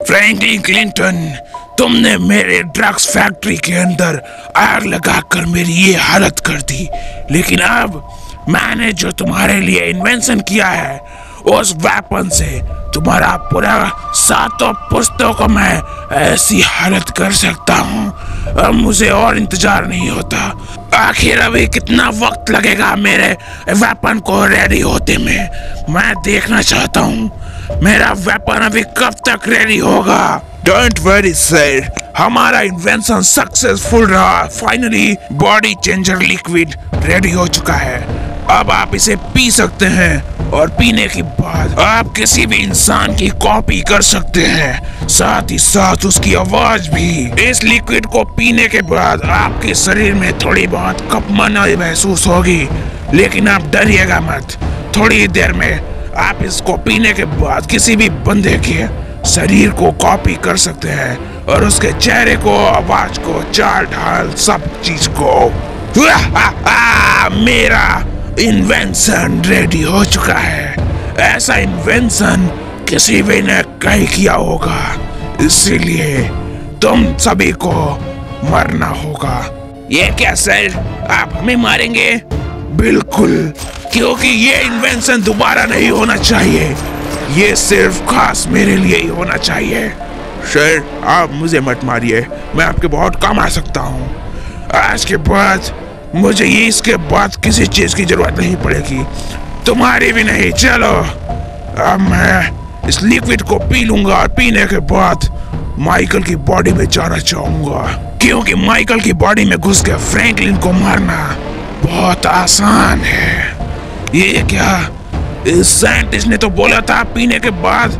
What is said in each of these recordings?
Franklin Clinton, तुमने मेरे drugs factory के अंदर आग लगाकर मेरी ये हालत कर दी। लेकिन अब मैंने जो तुम्हारे लिए इन्वेंशन किया है, उस वेपन से तुम्हारा पूरा सातों पुस्तों को मैं ऐसी हालत कर सकता हूँ। अब मुझे और इंतज़ार नहीं होता। आखिर अभी कितना वक्त लगेगा मेरे वेपन को रेडी होते में? मैं देखना चाहता हूँ। मेरा वेपन अभी कब तक रेडी होगा? डोंट वरी सर हमारा इन्वेंशन सक्सेसफुल रहा. Finally body changer liquid ready हो चुका है. अब आप इसे पी सकते हैं और पीने के बाद आप किसी भी इंसान की कॉपी कर सकते हैं. साथ ही साथ उसकी आवाज़ भी. इस लिक्विड को पीने के बाद आपके शरीर में थोड़ी बहुत कपमन महसूस होगी. लेकिन आप डरिएगा मत. थोड़ी देर में आप इसको पीने के बाद किसी भी बंदे के शरीर को कॉपी कर सकते हैं और उसके चेहरे को, आवाज़ को, चाल ढाल, सब चीज़ को। मेरा इन्वेंशन रेडी हो चुका है। ऐसा इन्वेंशन किसी भी ने कहीं किया होगा। इसीलिए तुम सभी को मरना होगा। ये क्या सर आप हमें मारेंगे? बिल्कुल। क्योंकि ये इन्वेंशन दोबारा नहीं होना चाहिए। ये सिर्फ़ खास मेरे लिए ही होना चाहिए। सर आप मुझे मत मारिए। मैं आपके बहुत काम आ सकता हूँ। आज के बाद मुझे ये इसके बाद किसी चीज़ की ज़रूरत नहीं पड़ेगी। तुम्हारी भी नहीं। चलो। अब मैं इस लिक्विड को पी लूँगा और पीने के बाद माइकल की बॉडी में जाना चाहूँगा। क्योंकि माइकल की बॉडी में घुस के फ्रैंकलिन को मारना बहुत आसान है। ये क्या? इस साइंटिस्ट ने तो बोला था पीने के बाद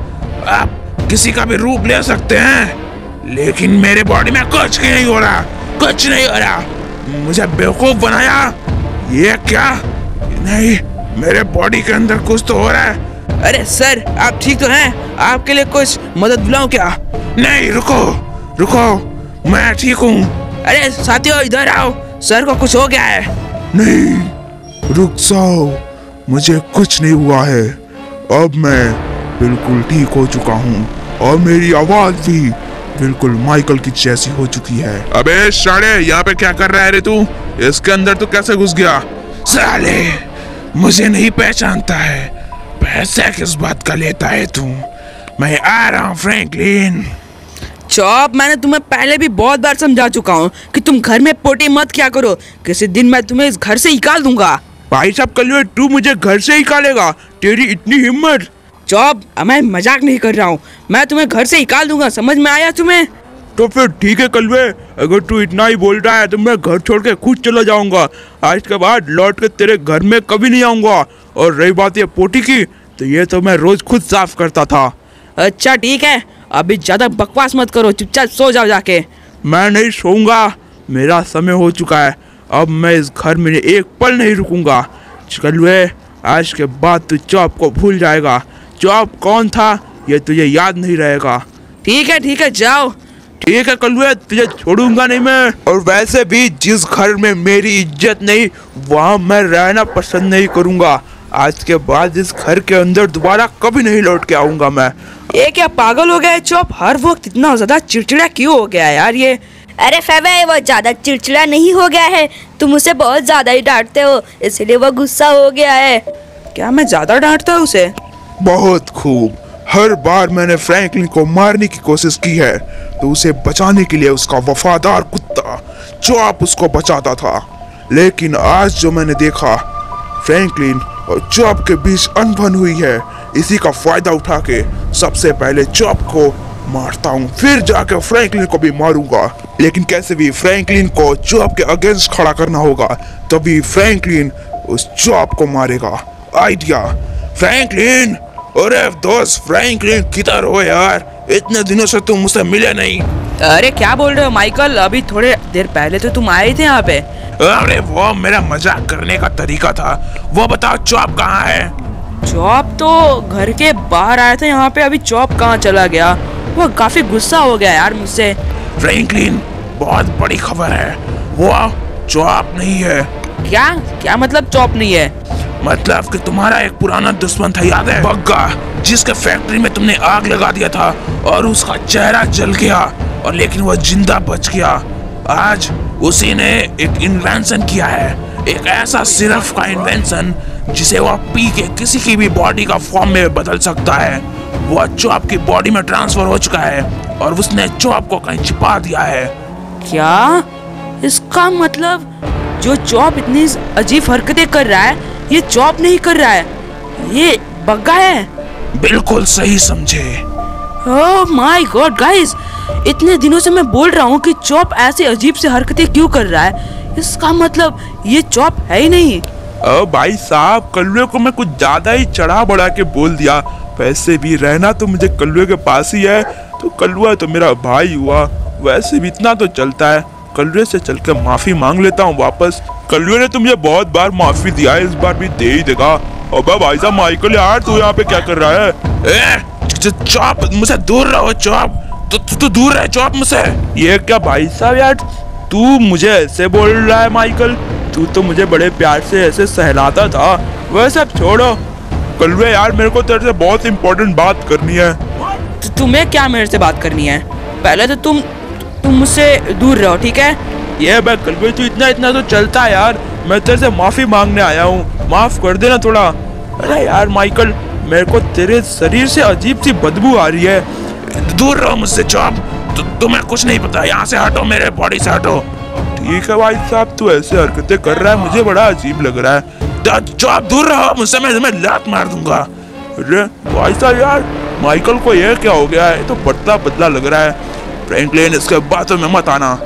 आप किसी का भी रूप ले सकते हैं। लेकिन मेरे बॉडी में कुछ नहीं हो रहा कुछ नहीं हो रहा। मुझे बेवकूफ़ बनाया। ये क्या? नहीं मेरे बॉडी के अंदर कुछ तो हो रहा है। अरे सर आप ठीक तो हैं? आपके लिए कुछ मदद बुलाऊं क्या? नहीं रुको रुको मैं ठीक हूँ। अरे साथियों इधर आओ। सर को कुछ हो गया है। नहीं रुक जाओ। मुझे कुछ नहीं हुआ है। अब मैं बिल्कुल ठीक हो चुका हूँ और मेरी आवाज़ भी बिल्कुल माइकल की जैसी हो चुकी है। अबे साले यहाँ पे क्या कर रहा है रे तू? इसके अंदर तू कैसे घुस गया? साले मुझे नहीं पहचानता है। पैसा किस बात का लेता है तू? मैं आ रहा हूँ फ्रैंकलिन। चौप मैंने तुम्हें पहले भी बहुत बार समझा चुका हूँ कि तुम घर में पोटी मत क्या करो। किसी दिन मैं तुम्हें इस घर से निकाल दूँगा। भाई साहब कल तू मुझे घर से ही निकालेगा तेरी इतनी हिम्मत। चौप मैं मज़ाक नहीं कर रहा हूँ। मैं तुम्हें घर से निकाल दूँगा समझ में आया तुम्हें? तो फिर ठीक है कलवे अगर तू इतना ही बोल रहा है तो मैं घर छोड़ के खुद चला जाऊँगा। आज के बाद लौट के तेरे घर में कभी नहीं आऊँगा। और रही बात ये पोटी की तो ये तो मैं रोज खुद साफ़ करता था। अच्छा ठीक है। अभी ज़्यादा बकवास मत करो चुपचाप सो जाओ जाके। मैं नहीं सोऊँगा। मेरा समय हो चुका है। अब मैं इस घर में एक पल नहीं रुकूँगा। कलवे आज के बाद तू चौप को भूल जाएगा। चौप कौन था ये तुझे याद नहीं रहेगा। ठीक है ठीक है जाओ। ठीक है कलुए तुझे छोड़ूँगा नहीं मैं। और वैसे भी जिस घर में मेरी इज़्ज़त नहीं वहाँ मैं रहना पसंद नहीं करूँगा। आज के बाद इस घर के अंदर दोबारा कभी नहीं लौट के आऊँगा मैं। ये क्या पागल हो गया है चौप? हर वक्त इतना ज़्यादा चिड़चिड़ा क्यों हो गया यार ये? अरे फेवे वो ज़्यादा चिड़चिड़ा नहीं हो गया है। तुम उसे बहुत ज़्यादा ही डांटते हो इसलिए वो गुस्सा हो गया है। क्या मैं ज़्यादा डांटता हूँ उसे? बहुत खूब। हर बार मैंने फ्रैंकलिन को मारने की कोशिश की है तो उसे बचाने के लिए उसका वफादार कुत्ता जो आप उसको बचाता था। लेकिन आज जो मैंने देखा फ्रैंकलिन और चॉप के बीच अनबन हुई है इसी का फ़ायदा उठा के सबसे पहले चॉप को मारता हूँ। फिर जाकर फ्रैंकलिन को भी मारूँगा। लेकिन कैसे भी फ्रैंकलिन को चॉप के अगेंस्ट खड़ा करना होगा तभी फ्रैंकलिन उस चॉप को मारेगा। आइडिया। फ्रैंकलिन! अरे दोस्त फ्रैंकलिन किधर हो यार? इतने दिनों से तुम मुझसे मिले नहीं। अरे क्या बोल रहे हो माइकल? अभी थोड़े देर पहले तो तुम आए थे यहाँ पे। अरे वो मेरा मज़ाक करने का तरीका था। वो बताओ चॉप कहाँ है? चौप तो घर के बाहर आया था यहाँ पे अभी चौप कहाँ चला गया? वो काफ़ी गुस्सा हो गया यार मुझसे। फ्रैंकलिन बहुत बड़ी खबर है। वो चौप नहीं है। क्या? क्या मतलब चौप नहीं है? मतलब कि तुम्हारा एक पुराना दुश्मन था याद है? बग्गा जिसके फैक्ट्री में तुमने आग लगा दिया था और उसका चेहरा जल गया और लेकिन वह ज़िंदा बच गया। आज उसी ने एक इन्वेंशन किया है। एक ऐसा सिरफ का इन्वेंशन जिसे वह पी के किसी की भी बॉडी का फॉर्म में बदल सकता है। वो चॉप की बॉडी में ट्रांसफ़र हो चुका है और उसने चॉप को कहीं छिपा दिया है। क्या? इसका मतलब जो चॉप इतनी अजीब हरकतें कर रहा है ये चॉप नहीं कर रहा है। ये बग्गा है। बिल्कुल सही समझे। ओह माय गॉड गाइस इतने दिनों से मैं बोल रहा हूँ कि चॉप ऐसी अजीब सी हरकतें क्यों कर रहा है? इसका मतलब ये चॉप है ही नहीं। ओ भाई साहब कल्लुए को मैं कुछ ज़्यादा ही चढ़ा बढ़ा के बोल दिया। वैसे भी रहना तो मुझे कल्लुए के पास ही है तो कल्लुआ तो मेरा भाई हुआ। वैसे भी इतना तो चलता है। कल्लुए से चल के माफ़ी मांग लेता हूँ वापस। कल्लुए ने तो मुझे बहुत बार माफ़ी दिया है इस बार भी दे ही देगा। अबे भाई साहब माइकल यार तू यहाँ पे क्या कर रहा है? ए, च- च- मुझसे दूर रहो चॉप तू तू तू दूर रहे चॉप मुझसे। ये क्या भाई साहब यार तू मुझे ऐसे बोल रहा है माइकल? तू तो मुझे बड़े प्यार से ऐसे सहलाता था। वह सब छोड़ो। कल्लुए यार मेरे को तेरे से बहुत इंपॉर्टेंट बात करनी है। तो तुम्हें क्या मेरे से बात करनी है? पहले तो तुम तुम मुझसे दूर रहो ठीक है? ये मैं कल्लुए तू इतना इतना तो चलता है यार। मैं तेरे से माफ़ी मांगने आया हूँ। माफ़ कर देना थोड़ा। अरे यार माइकल मेरे को तेरे शरीर से अजीब सी बदबू आ रही है। दूर रहो मुझसे चॉप। तु, तुम्हें कुछ नहीं पता। यहाँ से हटो मेरे बॉडी से हटो। ठीक है भाई साहब तू ऐसे हरकतें कर रहा है। मुझे बड़ा अजीब लग रहा है। तो चॉप दूर रहो मुझसे मैं तुम्हें लात मार दूँगा। अरे भाई साहब यार माइकल को ये क्या हो गया है? तो बदला बदला लग रहा है। फ्रैंकलिन इसके बातों में मत आना।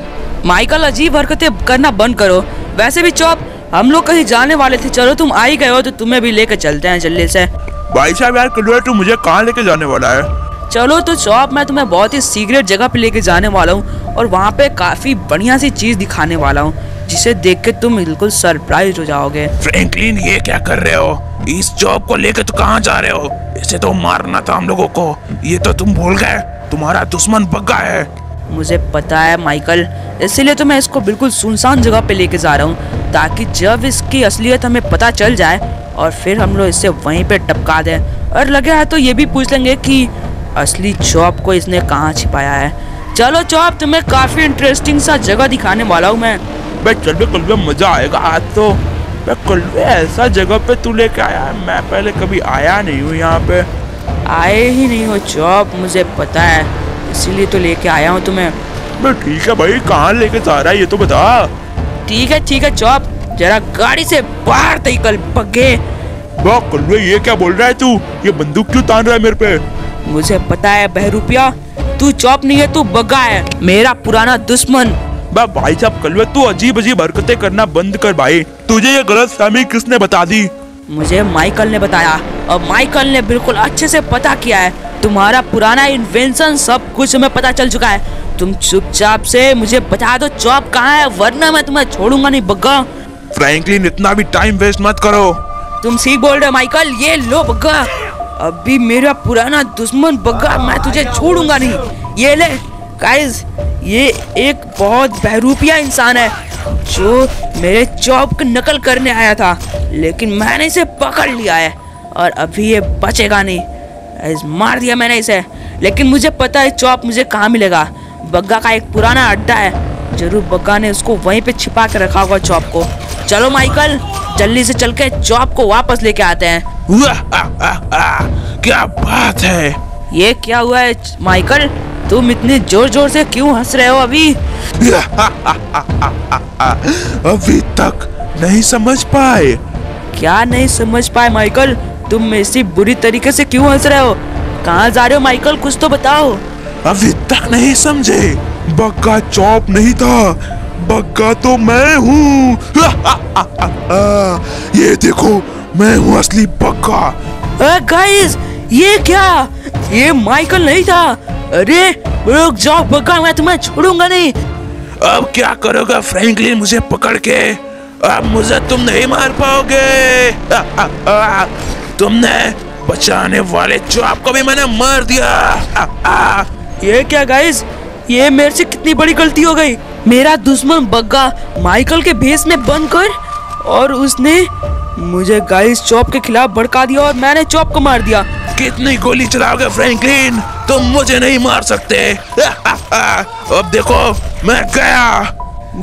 माइकल अजीब हरकतें करना बंद करो। वैसे भी चौप हम लोग कहीं जाने वाले थे। चलो तुम आ ही गए हो तो तुम्हें भी लेकर चलते हैं जल्दी से। भाई साहब यार कल्लुआ तू मुझे कहाँ लेके जाने वाला है? चलो तो चौप मैं तुम्हें बहुत ही सीक्रेट जगह पे लेके जाने वाला हूँ और वहाँ पे काफ़ी बढ़िया सी चीज़ दिखाने वाला हूँ। जिसे देख के तुम बिल्कुल सरप्राइज़ हो जाओगे। फ्रैंकलिन ये क्या कर रहे हो? इस जॉब को लेकर तो कहाँ जा रहे हो? इसे तो मारना था हम लोगों को। ये तो तुम भूल गए। तुम्हारा दुश्मन बग्गा है। मुझे पता है माइकल। इसीलिए तो मैं इसको बिल्कुल सुनसान जगह पे लेके जा रहा हूँ ताकि जब इसकी असलियत हमें पता चल जाए और फिर हम लोग इसे वहीं पे टपका दें। और लगे है तो ये भी पूछ लेंगे कि असली जॉब को इसने कहाँ छिपाया है। चलो चौप तुम्हें काफ़ी इंटरेस्टिंग सा जगह दिखाने वाला हूँ मैं। भाई चल बे कल्लुआ मज़ा आएगा। आज तो कल्लुआ ऐसा जगह पे तू लेके आया है। मैं पहले कभी आया नहीं हूँ यहाँ पे। आए ही नहीं हो चौप मुझे पता है। इसीलिए तो लेके आया हूँ तुम्हें। मैं ठीक है भाई कहाँ लेके जा रहा है ये तो बता। ठीक है ठीक है चौप जरा गाड़ी से बाहर निकल पगे। कल्लुआ ये क्या बोल रहा है तू? ये बंदूक क्यों तान रहा है मेरे पे? मुझे पता है बहरूपिया तू चौप नहीं है तू बग्गा है। मेरा पुराना दुश्मन। बा भाई साहब कल्लुआ तू अजीब अजीब हरकतें करना बंद कर भाई। तुझे ये गलत फहमी किसने बता दी? मुझे माइकल ने बताया और माइकल ने बिल्कुल अच्छे से पता किया है। तुम्हारा पुराना इन्वेंशन सब कुछ हमें पता चल चुका है। तुम चुपचाप से मुझे बता दो चौप कहाँ है वरना मैं तुम्हें छोड़ूँगा नहीं बग्गा। फ्रैंकलिन इतना भी टाइम वेस्ट मत करो। तुम ठीक बोल रहे माइकल ये लो बग्गा। अभी मेरा पुराना दुश्मन बग्गा मैं तुझे छोड़ूँगा नहीं। ये ले गाइस ये एक बहुत बहरूपिया इंसान है, जो मेरे चौप की नकल करने आया था, लेकिन मैंने इसे पकड़ लिया है, और अभी ये बचेगा नहीं। गाइस मार दिया मैंने इसे, लेकिन मुझे पता है चौप मुझे कहाँ मिलेगा। बग्गा का एक पुराना अड्डा है, ज़रूर बग्गा ने उसको वहीं पे छिपा के रखा होगा चौप को। चलो माइकल जल्दी से चल के चौप को वापस लेके आते हैं। आ, आ, आ, क्या बात है? ये क्या हुआ है माइकल? तुम इतने ज़ोर ज़ोर से क्यों हंस रहे हो अभी? अभी तक नहीं समझ पाए। क्या नहीं समझ पाए माइकल? तुम ऐसी बुरी तरीके से क्यों हंस रहे हो? कहाँ जा रहे हो माइकल? कुछ तो बताओ। अभी तक नहीं समझे। बग्गा चौप नहीं था। बग्गा तो मैं हूँ। ये देखो मैं हूँ असली बग्गा गाइस ये क्या? ये माइकल नहीं था। अरे रुक जाओ बग्गा मैं तुम्हें छोड़ूँगा नहीं। अब क्या करोगे फ्रैंकलिन मुझे पकड़ के? अब मुझे तुम नहीं मार पाओगे। आ, आ, आ, तुमने बचाने वाले चौप को भी मैंने मार दिया। आ, आ, ये क्या गाइस ये मेरे से कितनी बड़ी गलती हो गई? मेरा दुश्मन बग्गा माइकल के भेस में बंद कर? और उसने मुझे गाइस चॉप के खिलाफ भड़का दिया और मैंने चॉप को मार दिया। कितनी गोली चलाओगे फ्रैंकलिन तुम मुझे नहीं मार सकते। अब देखो मैं गया।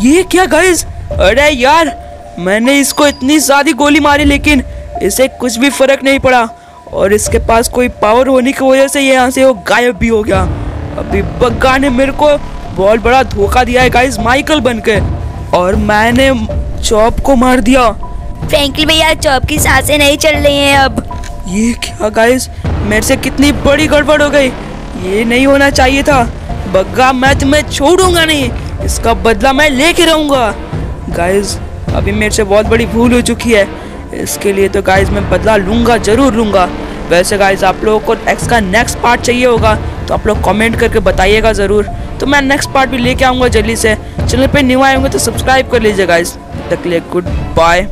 ये क्या गाइस अरे यार मैंने इसको इतनी ज़्यादा गोली मारी लेकिन इसे कुछ भी फ़र्क नहीं पड़ा। और इसके पास कोई पावर होने की वजह से ये यहाँ से वो गायब भी हो गया। अभी बग्गा ने मेरे को बहुत बड़ा धोखा दिया है गाइस माइकल बन के और मैंने चॉप को मार दिया। फ्रैंकलिन भैया चॉप की साँसें नहीं चल रही हैं अब। ये क्या गाइस मेरे से कितनी बड़ी गड़बड़ हो गई। ये नहीं होना चाहिए था। बग्गा मैं तुम्हें छोड़ूँगा नहीं। इसका बदला मैं लेके रहूँगा। गाइस अभी मेरे से बहुत बड़ी भूल हो चुकी है। इसके लिए तो गाइस मैं बदला लूँगा ज़रूर लूँगा। वैसे गाइस आप लोगों को एक्स का नेक्स्ट पार्ट चाहिए होगा। तो आप लोग कमेंट करके बताइएगा ज़रूर। तो मैं नेक्स्ट पार्ट भी लेके आऊँगा जल्दी से। चैनल पे न्यू आए होंगे तो सब्सक्राइब कर लीजिए गाइस तक लिए गुड बाय।